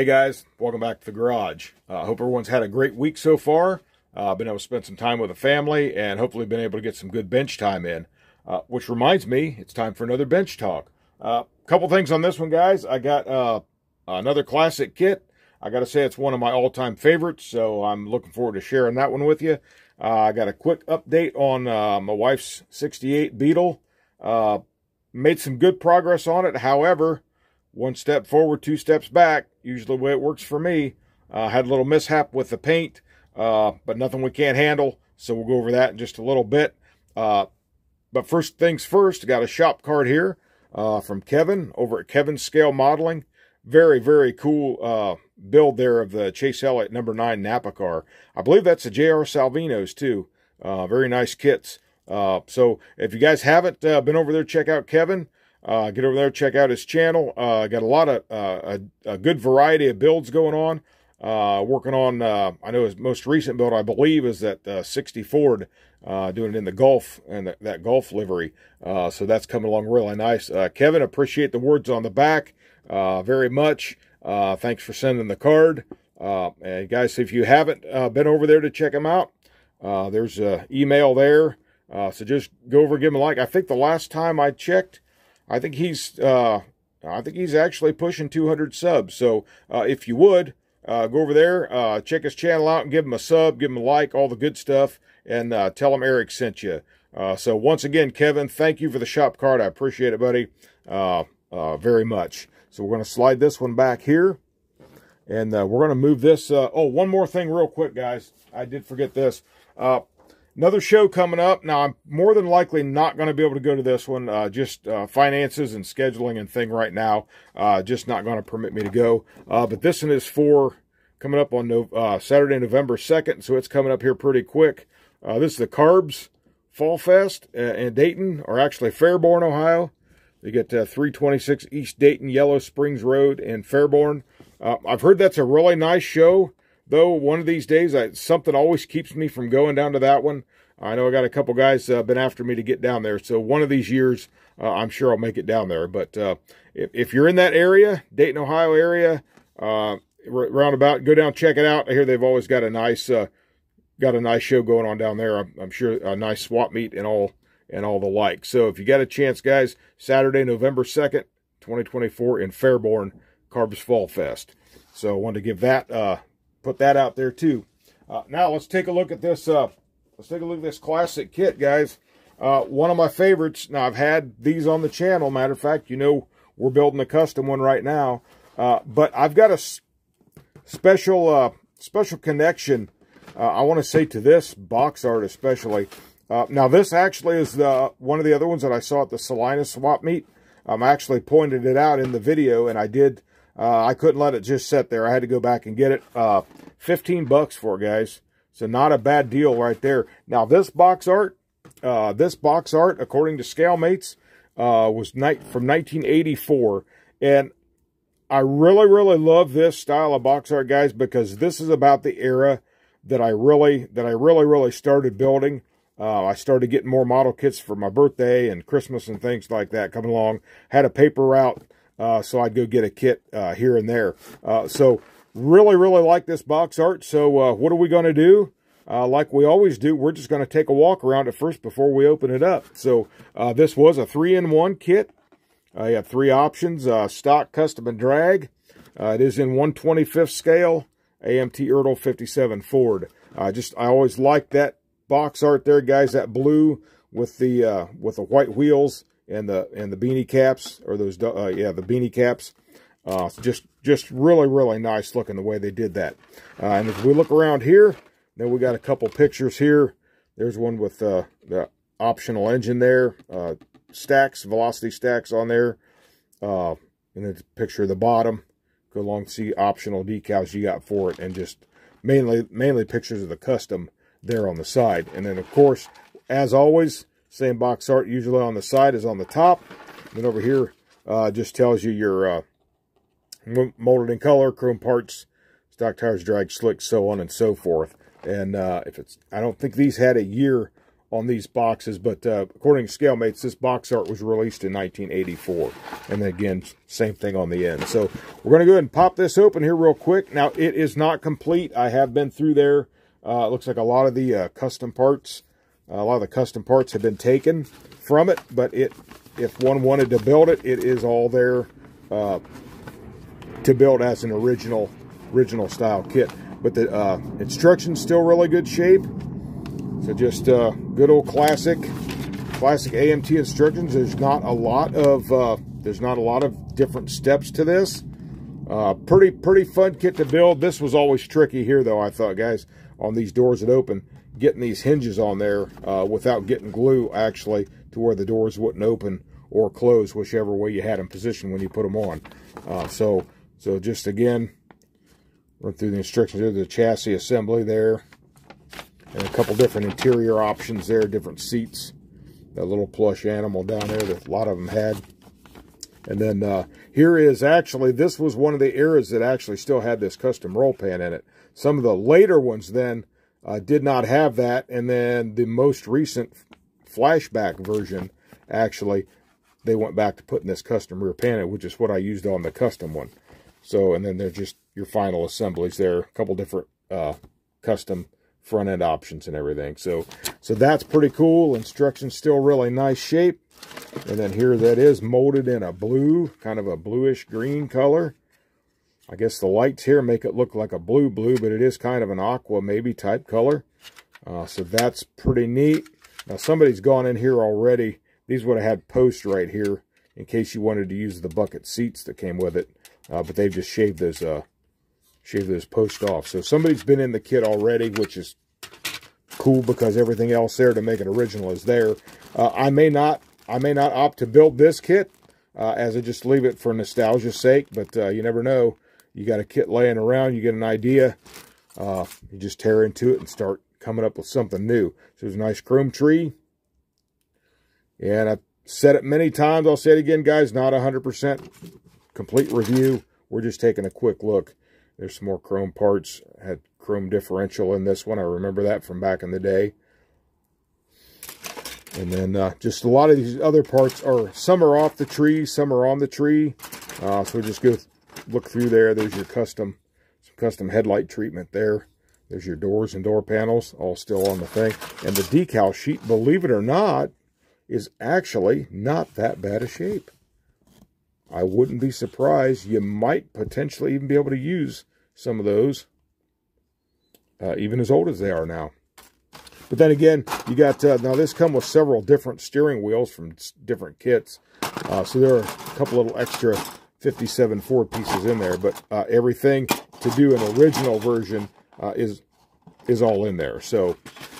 Hey guys, welcome back to the garage. I uh, hope everyone's had a great week so far. Uh, been able to spend some time with the family and hopefully been able to get some good bench time in. Uh, which reminds me, it's time for another bench talk. A uh, couple things on this one, guys. I got uh, another classic kit. I got to say it's one of my all-time favorites, so I'm looking forward to sharing that one with you. Uh, I got a quick update on my wife's 68 Beetle. made some good progress on it. However, one step forward, two steps back. Usually the way it works for me. Uh, had a little mishap with the paint, uh, but nothing we can't handle. So we'll go over that in just a little bit. Uh, but first things first, got a shop card here uh, from Kevin over at Kevin's Scale Modeling. Very, very cool uh, build there of the Chase Elliott number 9 Napa car. I believe that's a JR Salvino's too. Uh, very nice kits. so if you guys haven't been over there, check out Kevin. Uh, get over there, check out his channel. Uh, got a lot of uh, a, a, good variety of builds going on. Uh, working on, uh, I know his most recent build, I believe, is that uh, 60 Ford, doing it in the Gulf and the, that Gulf livery. so that's coming along really nice. Kevin, appreciate the words on the back very much. thanks for sending the card. and guys, if you haven't been over there to check him out, there's an email there. so just go over, give him a like. I think the last time I checked, I think he's uh, I think he's actually pushing 200 subs. So uh, if you would uh, go over there, uh, check his channel out and give him a sub, give him a like, all the good stuff, and uh, tell him Eric sent you. Uh, so once again, Kevin, thank you for the shop card. I appreciate it, buddy, very much. So we're going to slide this one back here. And we're going to move this. oh, one more thing real quick, guys. I did forget this. Another show coming up. Now, I'm more than likely not going to be able to go to this one. Uh, just uh, finances and scheduling and thing right now. Uh, just not going to permit me to go. Uh, but this one is for coming up on no, uh, Saturday, November 2nd. So it's coming up here pretty quick. Uh, this is the Carbs Fall Fest in Dayton, or actually Fairborn, Ohio. You get 326 East Dayton, Yellow Springs Road in Fairborn. I've heard that's a really nice show. Though one of these days, I, something always keeps me from going down to that one. I know I got a couple guys uh, been after me to get down there. So one of these years, uh, I'm sure I'll make it down there. But uh, if, if, you're in that area, Dayton, Ohio area, uh, roundabout, go down, check it out. I hear they've always got a nice, uh, got a nice show going on down there. I'm, I'm, sure a nice swap meet and all, and all the like. So if you got a chance, guys, Saturday, November 2nd, 2024 in Fairborn, Carbs Fall Fest. So I wanted to give that uh, put that out there too. Uh, now let's take a look at this. Uh, let's take a look at this classic kit, guys. Uh, one of my favorites. Now I've had these on the channel. Matter of fact, you know we're building a custom one right now. Uh, but I've got a special uh, special connection. Uh, I want to say to this box art especially. now this actually is the one of the other ones that I saw at the Salinas swap meet. I'm actually pointed it out in the video, and I did uh, I couldn't let it just sit there. I had to go back and get it. Uh, 15 bucks for it, guys. So not a bad deal right there. Now, this box art, uh, this box art, according to ScaleMates, uh, was night from 1984. And I really, really love this style of box art, guys, because this is about the era that I really, that I really, really started building. Uh, I started getting more model kits for my birthday and Christmas and things like that coming along. Had a paper route uh, so I'd go get a kit uh, here and there. Uh, so really, really like this box art. So uh, what are we going to do? Uh, like we always do, we're just going to take a walk around it first before we open it up. So uh, this was a three-in-one kit. you have three options, stock, custom, and drag. it is in 125th scale, AMT Ertl 57 Ford. I just, I always like that box art there, guys, that blue with the, with the white wheels and the and the beanie caps or those uh, yeah the beanie caps. Uh, just just really really nice looking the way they did that. Uh, and if we look around here then we got a couple pictures here. There's one with uh, the optional engine there uh, stacks velocity stacks on there. Uh, and then a picture of the bottom. Go along see optional decals you got for it and just mainly mainly pictures of the custom there on the side. And then of course as always same box art usually on the side as on the top. Then over here uh, just tells you your uh, molded in color, chrome parts, stock tires, drag, slick, so on and so forth. And uh, if it's, I don't think these had a year on these boxes, but uh, according to ScaleMates, this box art was released in 1984. And then again, same thing on the end. So we're going to go ahead and pop this open here real quick. Now, it is not complete. I have been through there. Uh, it looks like a lot of the uh, custom parts, a lot of the custom parts have been taken from it, but it, if one wanted to build it, it is all there uh, to build as an original, original style kit. But the uh, instructions still really good shape. So just uh, good old classic, classic AMT instructions. There's not a lot of uh, there's not a lot of different steps to this. Uh, pretty pretty fun kit to build. This was always tricky here though. I thought guys on these doors that open, getting these hinges on there uh, without getting glue actually to where the doors wouldn't open or close, whichever way you had them positioned when you put them on. Uh, so so just again, run through the instructions of the chassis assembly there and a couple different interior options there, different seats. That little plush animal down there that a lot of them had. And then uh, here is actually, this was one of the eras that actually still had this custom roll pan in it. Some of the later ones then uh, did not have that. And then the most recent flashback version, actually, they went back to putting this custom rear panel, which is what I used on the custom one. So, and then there's just your final assemblies there, a couple different uh, custom front end options and everything. So, so that's pretty cool. Instructions still really nice shape. And then here that is molded in a blue, kind of a bluish green color. I guess the lights here make it look like a blue blue, but it is kind of an aqua maybe type color. Uh, so that's pretty neat. Now somebody's gone in here already. These would have had posts right here in case you wanted to use the bucket seats that came with it. Uh, but they've just shaved those uh, shave those posts off. So somebody's been in the kit already, which is cool because everything else there to make it original is there. Uh, I may not I may not opt to build this kit uh, as I just leave it for nostalgia's sake, but uh, you never know. You got a kit laying around, you get an idea, uh, you just tear into it and start coming up with something new. So there's a nice chrome tree. And I've said it many times. I'll say it again, guys. Not 100% complete review. We're just taking a quick look there's some more chrome parts. Had chrome differential in this one. I remember that from back in the day. And then uh, just a lot of these other parts are, some are off the tree, some are on the tree. Uh, so just go look through there. There's your custom, some custom headlight treatment there. There's your doors and door panels, all still on the thing. And the decal sheet, believe it or not, is actually not that bad a shape. I wouldn't be surprised. You might potentially even be able to use some of those, uh, even as old as they are now. But then again, you got, uh, now this come with several different steering wheels from different kits. Uh, so there are a couple little extra 57 Ford pieces in there, but uh, everything to do an original version uh, is is all in there. So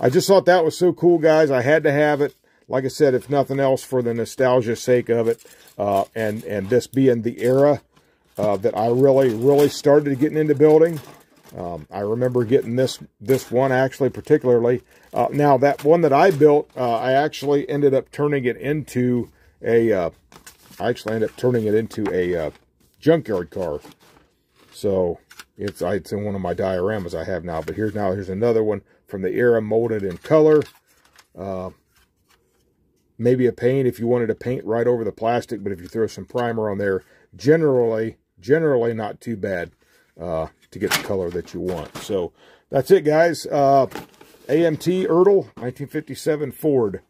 I just thought that was so cool, guys. I had to have it. Like I said, if nothing else, for the nostalgia sake of it, uh, and and this being the era uh, that I really, really started getting into building. Um, I remember getting this this one actually particularly. Uh, now that one that I built, uh, I actually ended up turning it into a. I actually ended up turning it into a uh, junkyard car. So it's it's in one of my dioramas I have now. But here's now here's another one from the era molded in color. Uh, maybe a paint if you wanted to paint right over the plastic, but if you throw some primer on there, generally generally not too bad uh, to get the color that you want. So that's it, guys. Uh, AMT Ertl 1957 Ford.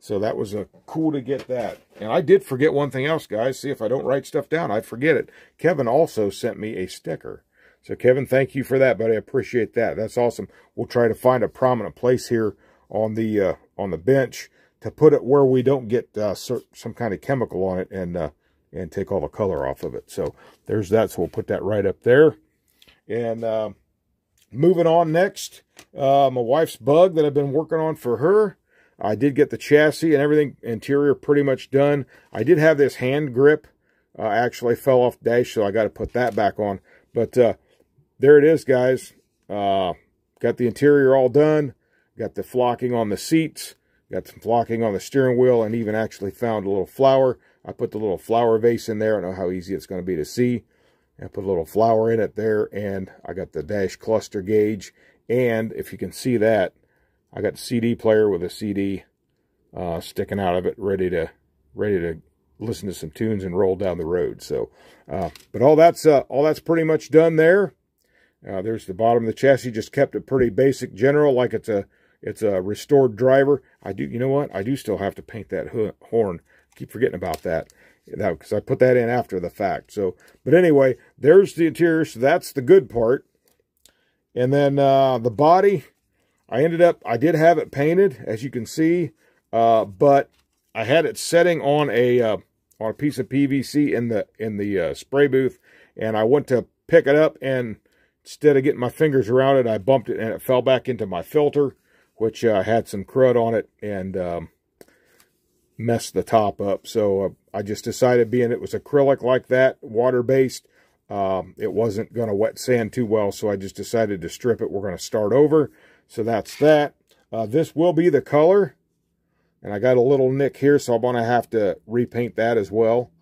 So that was a cool to get that. And I did forget one thing else, guys. See, if I don't write stuff down, I forget it. Kevin also sent me a sticker. So, Kevin, thank you for that, buddy. I appreciate that. That's awesome. We'll try to find a prominent place here on the uh, on the bench to put it where we don't get uh, some kind of chemical on it and uh, and take all the color off of it. So there's that. So we'll put that right up there. And uh, moving on next, uh, my wife's bug that I've been working on for her. I did get the chassis and everything interior pretty much done. I did have this hand grip. Uh, actually fell off dash, so I got to put that back on. But uh, there it is, guys. Uh, got the interior all done. Got the flocking on the seats. Got some flocking on the steering wheel and even actually found a little flower. I put the little flower vase in there. I know how easy it's going to be to see. I put a little flower in it there, and I got the dash cluster gauge. And if you can see that, I got the CD player with a CD uh, sticking out of it, ready to ready to listen to some tunes and roll down the road. So, uh, but all that's uh, all that's pretty much done there. Uh, there's the bottom of the chassis. Just kept it pretty basic, general, like it's a it's a restored driver. I do, you know what? I do still have to paint that horn. keep forgetting about that because I put that in after the fact. So, but anyway, there's the interior. So that's the good part. And then uh, the body, I ended up, I did have it painted, as you can see, uh, but I had it setting on a uh, on a piece of PVC in the in the uh, spray booth, and I went to pick it up, and instead of getting my fingers around it, I bumped it, and it fell back into my filter, which uh, had some crud on it, and um, messed the top up. So uh, I just decided, being it was acrylic like that, water-based, um, it wasn't going to wet sand too well, so I just decided to strip it. We're going to start over. So that's that. Uh, this will be the color. And I got a little nick here, so I'm going to have to repaint that as well.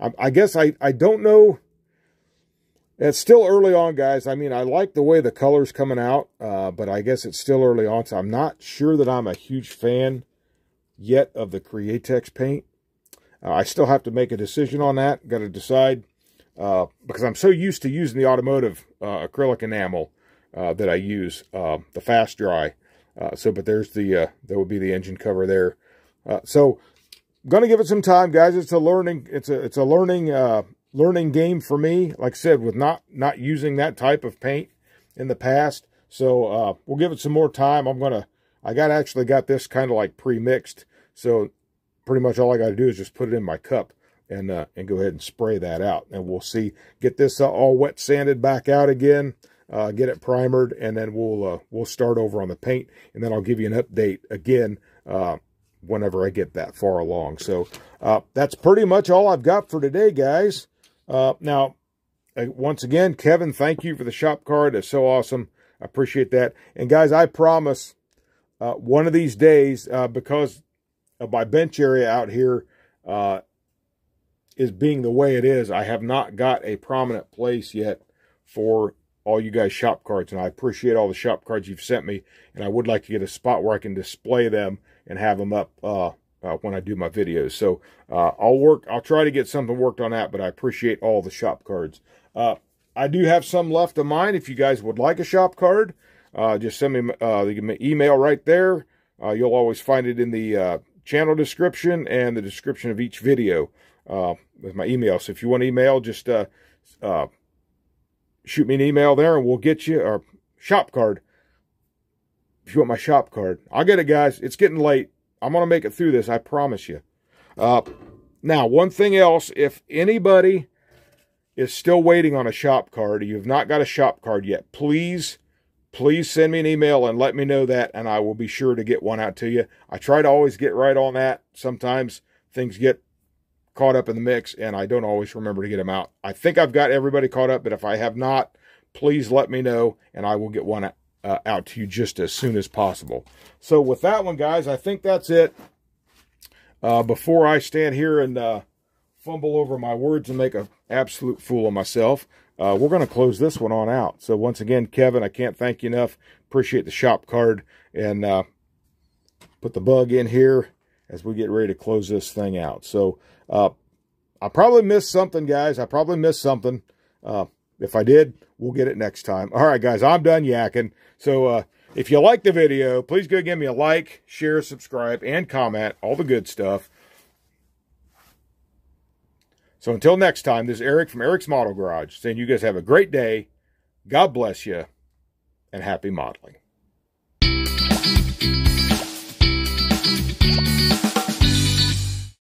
I, I guess I, I don't know. It's still early on, guys. I mean, I like the way the color's coming out, uh, but I guess it's still early on, so I'm not sure that I'm a huge fan yet of the Createx paint. Uh, I still have to make a decision on that. Got to decide uh, because I'm so used to using the automotive uh, acrylic enamel uh, that I use, uh, the fast dry. Uh, so, but there's the, there would be the engine cover there. so, I'm going to give it some time, guys. It's a learning, it's a, it's a learning, learning game for me. Like I said, with not, not using that type of paint in the past. So, we'll give it some more time. I'm going to, I got actually got this kind of like pre-mixed. So, pretty much all I got to do is just put it in my cup and uh, and go ahead and spray that out. And we'll see, get this uh, all wet sanded back out again, uh, get it primered, and then we'll uh, we'll start over on the paint. And then I'll give you an update again uh, whenever I get that far along. So uh, that's pretty much all I've got for today, guys. now, once again, Kevin, thank you for the shop card. It's so awesome. I appreciate that. And guys, I promise one of these days, because of my bench area out here, uh, is being the way it is, I have not got a prominent place yet for all you guys shop cards. And I appreciate all the shop cards you've sent me. And I would like to get a spot where I can display them and have them up uh, uh, when I do my videos. So uh, I'll work, I'll try to get something worked on that, but I appreciate all the shop cards. Uh, I do have some left of mine. If you guys would like a shop card, uh, just send me uh, the email right there. you'll always find it in the channel description and the description of each video uh, with my email. So if you want to email, just uh, uh, shoot me an email there and we'll get you our shop card. If you want my shop card, I'll get it, guys. It's getting late. I'm going to make it through this. I promise you. Uh, now, one thing else, if anybody is still waiting on a shop card, you've not got a shop card yet, please, please send me an email and let me know that, and I will be sure to get one out to you. I try to always get right on that. Sometimes things get caught up in the mix, and I don't always remember to get them out. I think I've got everybody caught up, but if I have not, please let me know, and I will get one uh, out to you just as soon as possible. So with that one, guys, I think that's it. Uh, before I stand here and uh, fumble over my words and make an absolute fool of myself, uh, we're going to close this one on out. So once again, Kevin, I can't thank you enough. Appreciate the shop card, and uh, put the bug in here as we get ready to close this thing out. So uh, I probably missed something, guys. I probably missed something. Uh, if I did, we'll get it next time. All right, guys, I'm done yakking. So uh, if you like the video, please go give me a like, share, subscribe, and comment. All the good stuff. So until next time, this is Eric from Eric's Model Garage saying you guys have a great day. God bless you, and happy modeling.